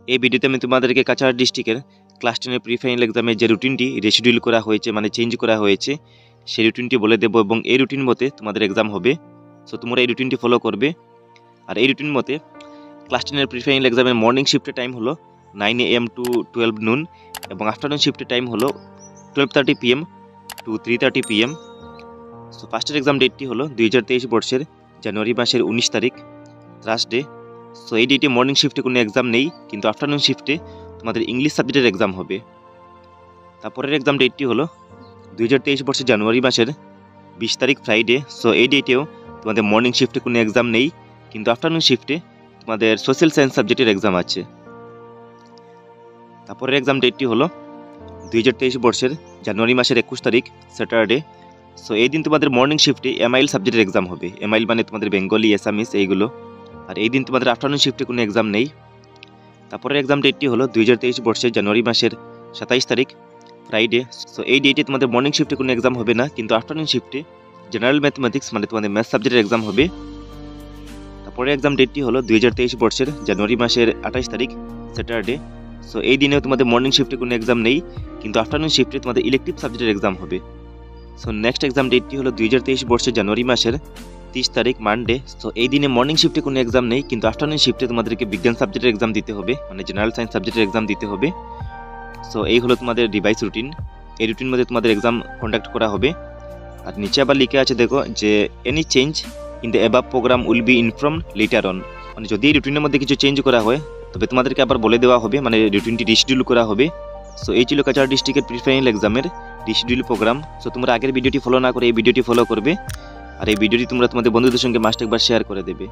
এই ভিডিওতে আমি তোমাদেরকে কাছাড় ডিস্ট্রিক্টের ক্লাস টেনের প্রি ফাইনাল এক্সামের যে রুটিনটি রেশিডিউল করা হয়েছে মানে চেঞ্জ করা হয়েছে, সেই রুটিনটি বলে দেবো এবং এই রুটিন মতে তোমাদের এক্সাম হবে। সো তোমরা এই রুটিনটি ফলো করবে। আর এই রুটিন মতে ক্লাস টেনের প্রি ফাইনাল এক্সামের মর্নিং শিফটের টাইম হলো nine AM to twelve noon এবং আফটারনুন শিফটের টাইম হলো twelve thirty PM to three thirty PM so ফার্স্টের এক্সাম ডেটটি হলো দুই হাজার তেইশ বর্ষের জানুয়ারি মাসের উনিশ তারিখ থার্সডে সো এই ডেটে মর্নিং শিফটে কোনো এক্সাম নেই, কিন্তু আফটারনুন শিফটে তোমাদের ইংলিশ সাবজেক্টের এক্সাম হবে। তারপরের এক্সাম ডেটটি হলো দুই হাজার তেইশ বর্ষের জানুয়ারি মাসের বিশ তারিখ ফ্রাইডে সো এই ডেটেও তোমাদের মর্নিং শিফটে কোনো এক্সাম নেই, কিন্তু আফটারনুন শিফটে তোমাদের সোশ্যাল সায়েন্স সাবজেক্টের এক্সাম আছে। তারপরের এক্সাম ডেটটি হলো দুই হাজার তেইশ বর্ষের জানুয়ারি মাসের একুশ তারিখ স্যাটারডে সো এই দিন তোমাদের মর্নিং শিফটে এমআইএল সাবজেক্টের এক্সাম হবে। এমআইএল মানে তোমাদের বেঙ্গলি এসামিস এইগুলো। আর এই দিন তোমাদের আফটারনুন শিফটে কোনো এক্সাম নেই। তারপরের এক্সাম ডেটটি হলো দুই হাজার তেইশ বর্ষের জানুয়ারি মাসের সাতাইশ তারিখ ফ্রাইডে সো এই ডেটে তোমাদের মর্নিং শিফটে কোনো এক্সাম হবে না, কিন্তু আফটারনুন শিফটে জেনারেল ম্যাথমেটিক্স মানে তোমাদের ম্যাথ সাবজেক্টের এক্সাম হবে। তারপরে এক্সাম ডেটটি হলো দুই হাজার তেইশ বর্ষের জানুয়ারি মাসের আঠাইশ তারিখ স্যাটারডে সো এই দিনেও তোমাদের মর্নিং শিফটে কোনো এক্সাম নেই, কিন্তু আফটারনুন শিফটে তোমাদের ইলেকটিভ সাবজেক্টের এক্সাম হবে। সো নেক্সট এক্সাম ডেটটি হলো দুই হাজার তেইশ বর্ষের জানুয়ারি মাসের তিরিশ তারিখ মানডে সো এই দিনে মর্নিং শিফটে কোনো এক্সাম নেই, কিন্তু আফটারনুন শিফটে তোমাদেরকে বিজ্ঞান সাবজেক্টের এক্সাম দিতে হবে মানে জেনারেল সায়েন্স সাবজেক্টের এক্সাম দিতে হবে। সো এই হলো তোমাদের ডিভাইস রুটিন এই রুটিন মধ্যে তোমাদের এক্সাম কন্ডাক্ট করা হবে। আর নিচে আবার লিখে আছে, দেখো, যে any change in the above programme will be inform later on মানে যদি এই রুটিনের মধ্যে কিছু চেঞ্জ করা হয়, তবে তোমাদেরকে আবার বলে দেওয়া হবে মানে রুটিনটি রিশিডিউল করা হবে। সো এই ছিল কাছাড় ডিস্ট্রিক্টের প্রি ফাইনাল এক্সামের রিশিডিউল প্রোগ্রাম সো তোমরা আগের ভিডিওটি ফলো না করে এই ভিডিওটি ফলো করবে। আর এই ভিডিওটি তোমরা তোমাদের বন্ধুদের সঙ্গে মাস্ট একবার শেয়ার করে দেবে।